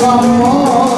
Come on.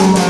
Bye.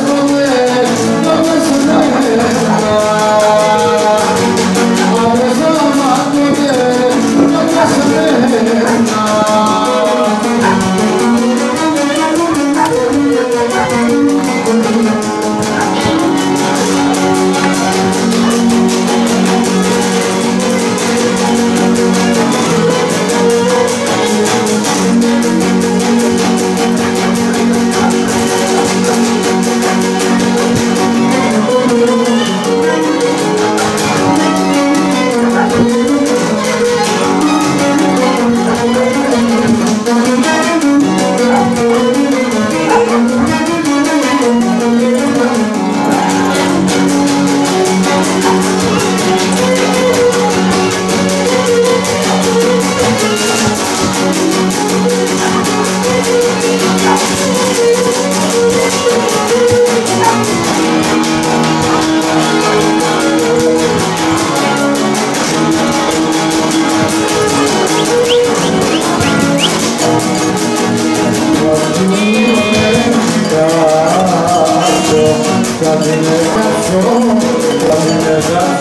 Alisada,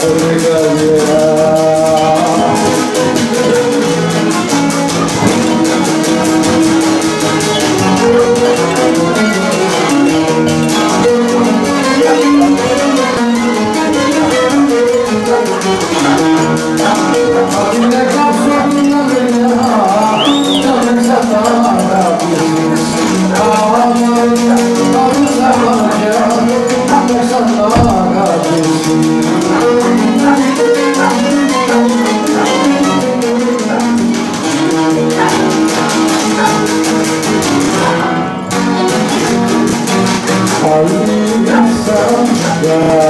tu Yeah.